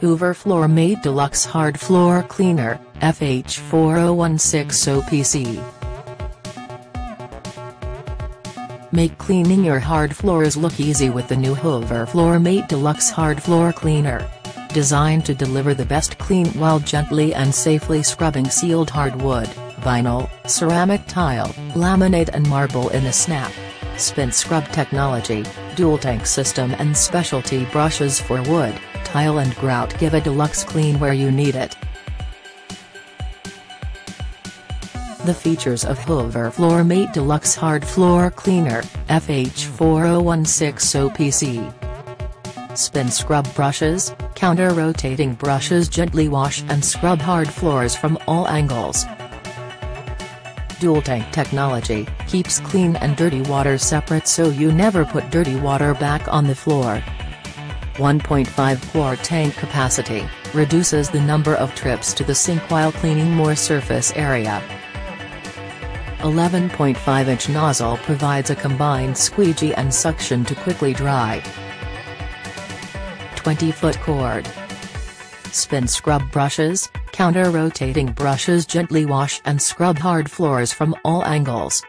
Hoover FloorMate Deluxe Hard Floor Cleaner, FH40160PC. Make cleaning your hard floors look easy with the new Hoover FloorMate Deluxe Hard Floor Cleaner. Designed to deliver the best clean while gently and safely scrubbing sealed hardwood, vinyl, ceramic tile, laminate and marble in a snap. Spin scrub technology, dual tank system and specialty brushes for wood, tile and grout give a deluxe clean where you need it. The features of Hoover FloorMate Deluxe Hard Floor Cleaner, FH40160PC. Spin scrub brushes, counter-rotating brushes gently wash and scrub hard floors from all angles. Dual tank technology, keeps clean and dirty water separate so you never put dirty water back on the floor. 1.5 quart tank capacity, reduces the number of trips to the sink while cleaning more surface area. 11.5-inch nozzle provides a combined squeegee and suction to quickly dry. 20-foot cord. Spin scrub brushes, counter-rotating brushes gently wash and scrub hard floors from all angles.